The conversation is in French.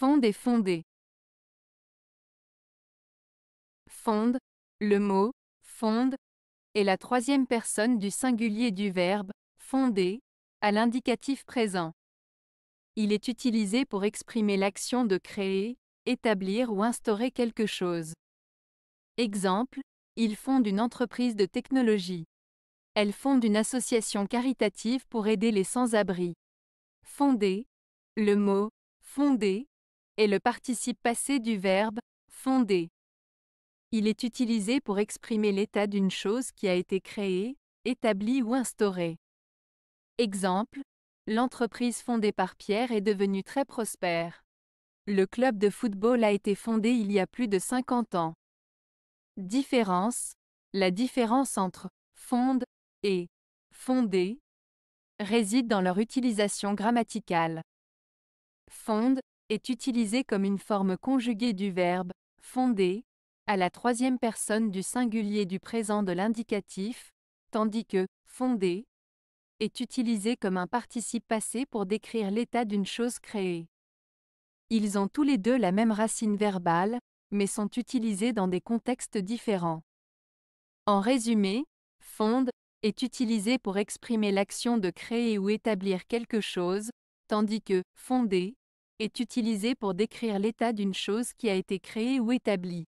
Fonde et fonder. Fonde, le mot fonde est la troisième personne du singulier du verbe fonder à l'indicatif présent. Il est utilisé pour exprimer l'action de créer, établir ou instaurer quelque chose. Exemple, il fonde une entreprise de technologie. Elle fonde une association caritative pour aider les sans-abri. Fonder, le mot fonder est le participe passé du verbe fonder. Il est utilisé pour exprimer l'état d'une chose qui a été créée, établie ou instaurée. Exemple, l'entreprise fondée par Pierre est devenue très prospère. Le club de football a été fondé il y a plus de 50 ans. Différence. La différence entre fonde et fonder réside dans leur utilisation grammaticale. Fonde est utilisé comme une forme conjuguée du verbe fonder à la troisième personne du singulier du présent de l'indicatif, tandis que fonder est utilisé comme un participe passé pour décrire l'état d'une chose créée. Ils ont tous les deux la même racine verbale, mais sont utilisés dans des contextes différents. En résumé, fonde est utilisé pour exprimer l'action de créer ou établir quelque chose, tandis que fonder est utilisé pour décrire l'état d'une chose qui a été créée ou établie.